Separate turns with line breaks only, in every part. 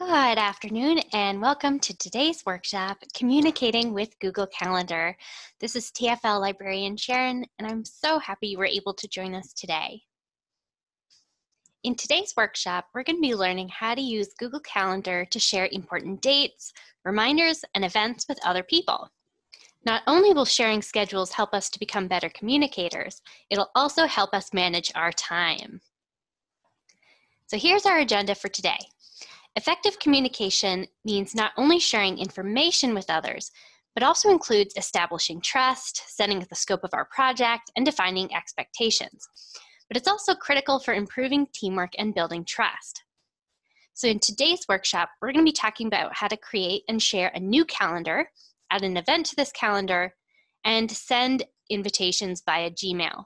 Good afternoon and welcome to today's workshop, Communicating with Google Calendar. This is TFL librarian Sharon and I'm so happy you were able to join us today. In today's workshop, we're going to be learning how to use Google Calendar to share important dates, reminders, and events with other people. Not only will sharing schedules help us to become better communicators, it'll also help us manage our time. So here's our agenda for today. Effective communication means not only sharing information with others, but also includes establishing trust, setting the scope of our project, and defining expectations. But it's also critical for improving teamwork and building trust. So in today's workshop, we're going to be talking about how to create and share a new calendar, add an event to this calendar, and send invitations via Gmail.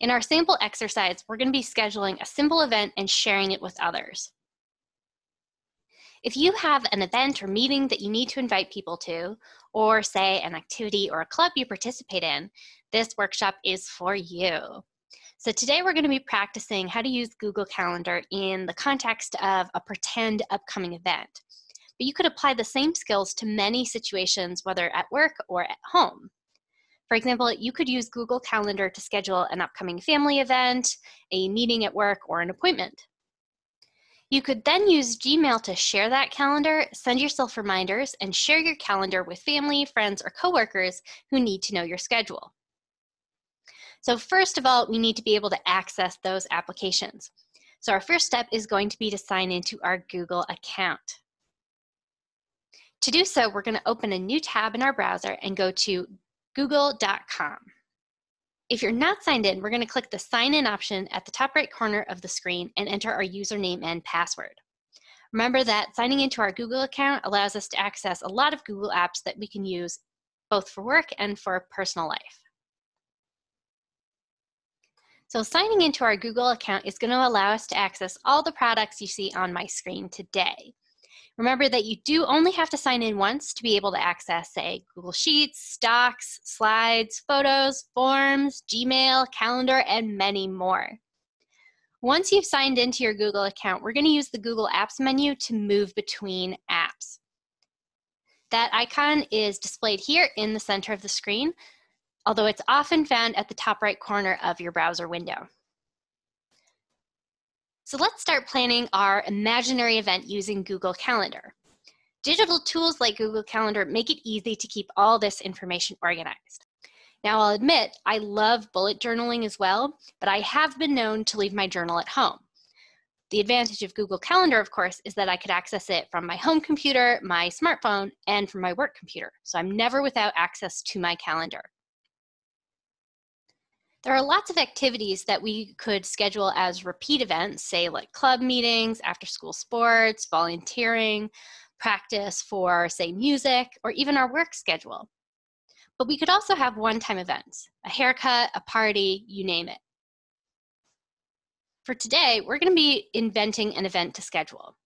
In our sample exercise, we're going to be scheduling a simple event and sharing it with others. If you have an event or meeting that you need to invite people to, or say an activity or a club you participate in, this workshop is for you. So today we're going to be practicing how to use Google Calendar in the context of a pretend upcoming event. But you could apply the same skills to many situations, whether at work or at home. For example, you could use Google Calendar to schedule an upcoming family event, a meeting at work, or an appointment. You could then use Gmail to share that calendar, send yourself reminders, and share your calendar with family, friends, or coworkers who need to know your schedule. So first of all, we need to be able to access those applications. So our first step is going to be to sign into our Google account. To do so, we're going to open a new tab in our browser and go to google.com. If you're not signed in, we're going to click the sign in option at the top right corner of the screen and enter our username and password. Remember that signing into our Google account allows us to access a lot of Google apps that we can use both for work and for personal life. So signing into our Google account is going to allow us to access all the products you see on my screen today. Remember that you do only have to sign in once to be able to access, say, Google Sheets, Docs, Slides, Photos, Forms, Gmail, Calendar, and many more. Once you've signed into your Google account, we're going to use the Google Apps menu to move between apps. That icon is displayed here in the center of the screen, although it's often found at the top right corner of your browser window. So let's start planning our imaginary event using Google Calendar. Digital tools like Google Calendar make it easy to keep all this information organized. Now, I'll admit I love bullet journaling as well, but I have been known to leave my journal at home. The advantage of Google Calendar, of course, is that I could access it from my home computer, my smartphone, and from my work computer. So I'm never without access to my calendar. There are lots of activities that we could schedule as repeat events, say like club meetings, after school sports, volunteering, practice for, say, music, or even our work schedule. But we could also have one time events a haircut, a party, you name it. For today, we're going to be inventing an event to schedule.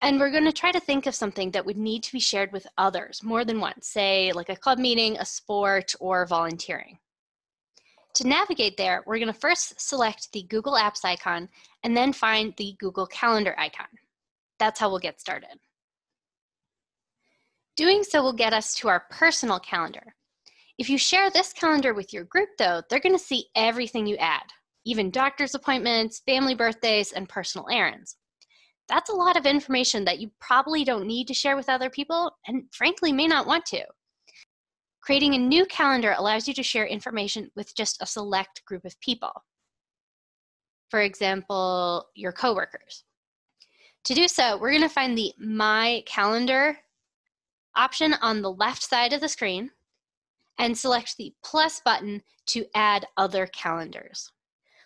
And we're going to try to think of something that would need to be shared with others more than once, say, like a club meeting, a sport, or volunteering. To navigate there, we're going to first select the Google Apps icon and then find the Google Calendar icon. That's how we'll get started. Doing so will get us to our personal calendar. If you share this calendar with your group though, they're going to see everything you add, even doctor's appointments, family birthdays, and personal errands. That's a lot of information that you probably don't need to share with other people and frankly may not want to. Creating a new calendar allows you to share information with just a select group of people. For example, your coworkers. To do so, we're going to find the My Calendar option on the left side of the screen and select the plus button to add other calendars.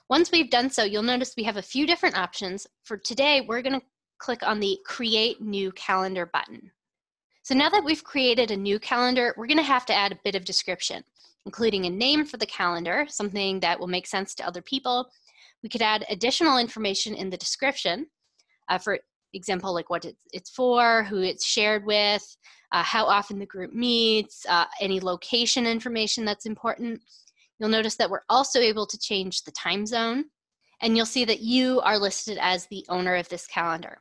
Once we've done so, you'll notice we have a few different options. For today, we're going to click on the Create New Calendar button. So now that we've created a new calendar, we're gonna have to add a bit of description, including a name for the calendar, something that will make sense to other people. We could add additional information in the description, uh, for example, like what it's for, who it's shared with, uh, how often the group meets, uh, any location information that's important. You'll notice that we're also able to change the time zone. and you'll see that you are listed as the owner of this calendar.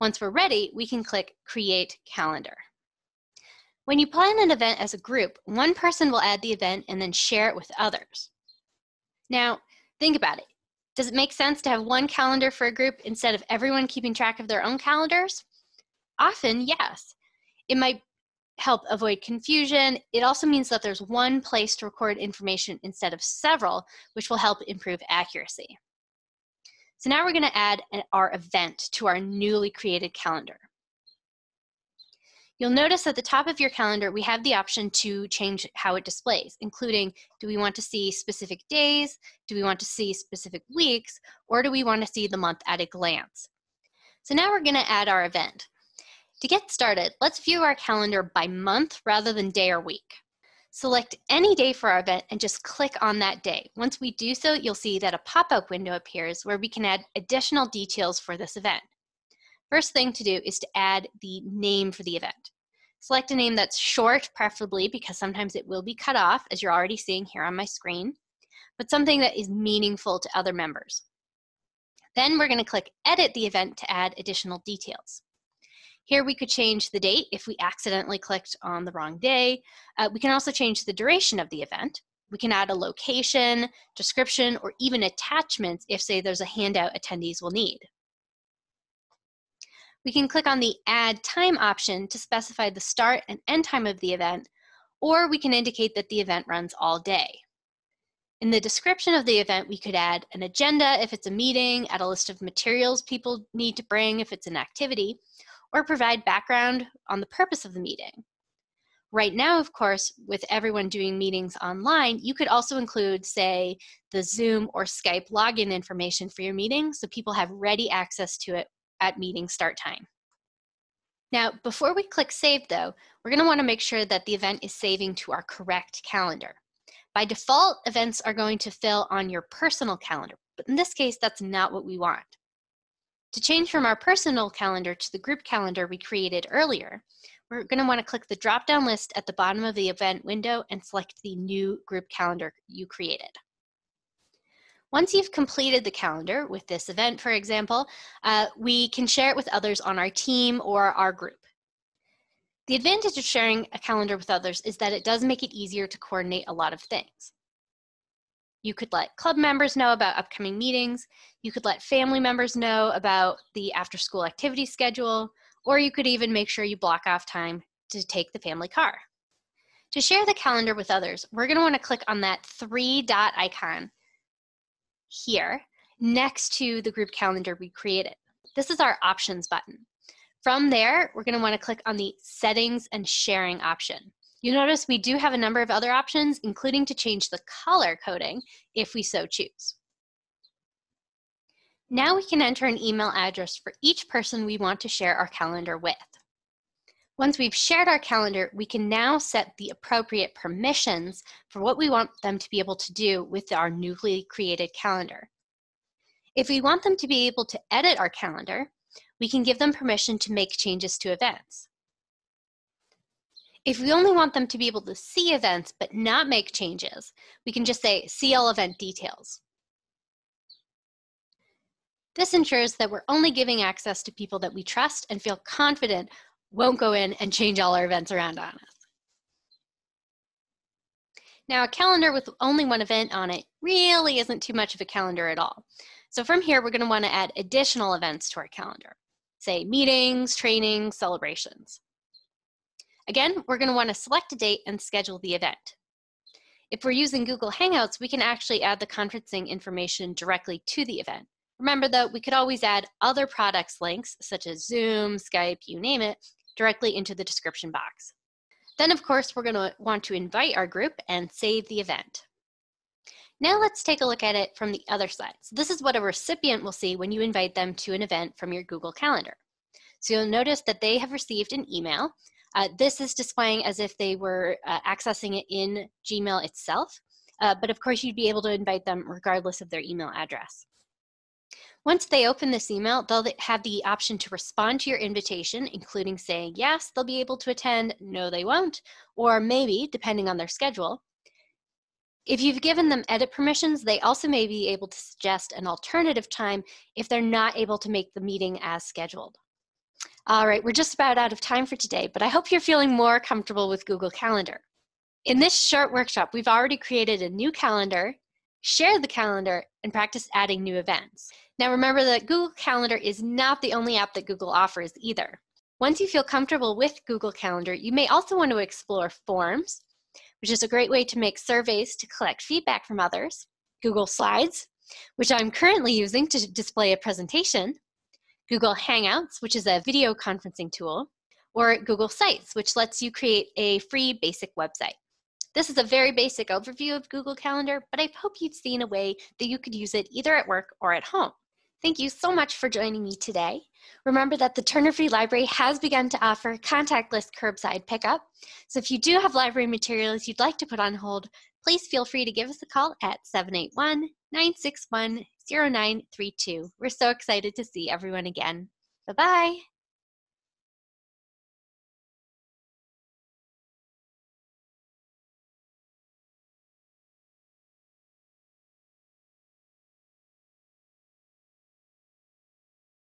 Once we're ready, we can click Create Calendar. When you plan an event as a group, one person will add the event and then share it with others. Now, think about it. Does it make sense to have one calendar for a group instead of everyone keeping track of their own calendars? Often, yes. It might help avoid confusion. It also means that there's one place to record information instead of several, which will help improve accuracy. So now we're going to add an, our event to our newly created calendar. You'll notice at the top of your calendar, we have the option to change how it displays, including do we want to see specific days, do we want to see specific weeks, or do we want to see the month at a glance? So now we're going to add our event. To get started, let's view our calendar by month rather than day or week. Select any day for our event and just click on that day. Once we do so, you'll see that a pop-up window appears where we can add additional details for this event. First thing to do is to add the name for the event. Select a name that's short, preferably, because sometimes it will be cut off, as you're already seeing here on my screen, but something that is meaningful to other members. Then we're going to click Edit the event to add additional details. Here we could change the date if we accidentally clicked on the wrong day. Uh, we can also change the duration of the event. We can add a location, description, or even attachments if, say, there's a handout attendees will need. We can click on the Add Time option to specify the start and end time of the event, or we can indicate that the event runs all day. In the description of the event, we could add an agenda if it's a meeting, add a list of materials people need to bring if it's an activity, or provide background on the purpose of the meeting. Right now, of course, with everyone doing meetings online, you could also include, say, the Zoom or Skype login information for your meeting so people have ready access to it at meeting start time. Now, before we click Save though, we're gonna wanna to make sure that the event is saving to our correct calendar. By default, events are going to fill on your personal calendar, but in this case, that's not what we want. To change from our personal calendar to the group calendar we created earlier, we're going to want to click the drop-down list at the bottom of the event window and select the new group calendar you created. Once you've completed the calendar with this event, for example, uh, we can share it with others on our team or our group. The advantage of sharing a calendar with others is that it does make it easier to coordinate a lot of things. You could let club members know about upcoming meetings. You could let family members know about the after school activity schedule, or you could even make sure you block off time to take the family car. To share the calendar with others, we're gonna to wanna to click on that three dot icon here next to the group calendar we created. This is our options button. From there, we're gonna to wanna to click on the settings and sharing option. You'll notice we do have a number of other options, including to change the color coding if we so choose. Now we can enter an email address for each person we want to share our calendar with. Once we've shared our calendar, we can now set the appropriate permissions for what we want them to be able to do with our newly created calendar. If we want them to be able to edit our calendar, we can give them permission to make changes to events. If we only want them to be able to see events but not make changes, we can just say, see all event details. This ensures that we're only giving access to people that we trust and feel confident won't go in and change all our events around on us. Now, a calendar with only one event on it really isn't too much of a calendar at all. So from here, we're gonna to want to add additional events to our calendar, say meetings, trainings, celebrations. Again, we're going to want to select a date and schedule the event. If we're using Google Hangouts, we can actually add the conferencing information directly to the event. Remember though, we could always add other products links, such as Zoom, Skype, you name it, directly into the description box. Then of course, we're going to want to invite our group and save the event. Now let's take a look at it from the other side. So this is what a recipient will see when you invite them to an event from your Google Calendar. So you'll notice that they have received an email uh, this is displaying as if they were uh, accessing it in Gmail itself, uh, but of course you'd be able to invite them regardless of their email address. Once they open this email, they'll have the option to respond to your invitation, including saying yes, they'll be able to attend, no, they won't, or maybe, depending on their schedule. If you've given them edit permissions, they also may be able to suggest an alternative time if they're not able to make the meeting as scheduled. All right, we're just about out of time for today, but I hope you're feeling more comfortable with Google Calendar. In this short workshop, we've already created a new calendar, shared the calendar, and practice adding new events. Now remember that Google Calendar is not the only app that Google offers either. Once you feel comfortable with Google Calendar, you may also want to explore Forms, which is a great way to make surveys to collect feedback from others, Google Slides, which I'm currently using to display a presentation, Google Hangouts, which is a video conferencing tool, or Google Sites, which lets you create a free basic website. This is a very basic overview of Google Calendar, but I hope you've seen a way that you could use it either at work or at home. Thank you so much for joining me today. Remember that the Turner Free Library has begun to offer contactless curbside pickup. So if you do have library materials you'd like to put on hold, please feel free to give us a call at 781 961 0932. We're so excited to see everyone again. Bye bye.